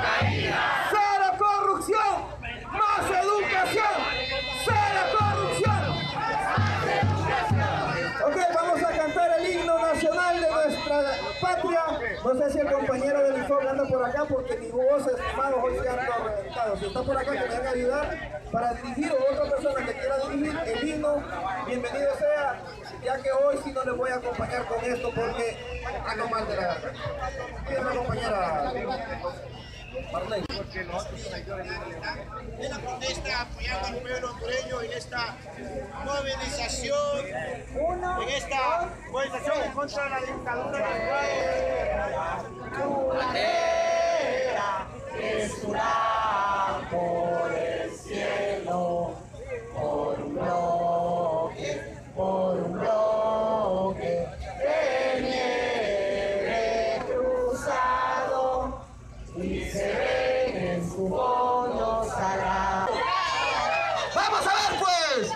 ¡Cero corrupción! ¡Más educación! ¡Cero corrupción! Ok, vamos a cantar el himno nacional de nuestra patria. No sé si el compañero del informe anda por acá porque mis voces, manos hoy se han reventado. Si está por acá, que me van ayudar para dirigir o otra persona que quiera dirigir el himno, bienvenido sea, ya que hoy sí no les voy a acompañar con esto porque ah, ando mal de la... Bien, compañera en la protesta apoyando al pueblo hondureño en esta movilización, en esta movilización en contra de la dictadura ¡Vamos a ver pues!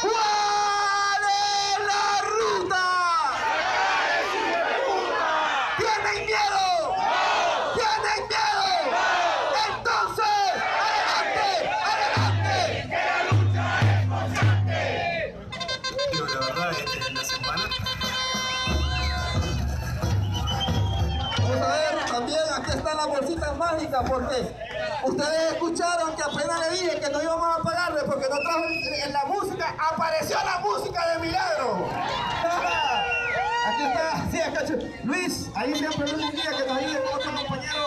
¿Cuál es la ruta? ¿Tienen miedo? ¿Tienen miedo? Entonces, adelante, adelante. Que la lucha es constante. En la semana Vamos a ver, también aquí están las bolsitas mágicas porque ustedes escucharon que apenas le dije que no íbamos a pagarle porque no trajo en la música, apareció la música de milagro. Aquí está, sí, acá, Luis, ahí siempre Luis día que nos ayude con otro compañero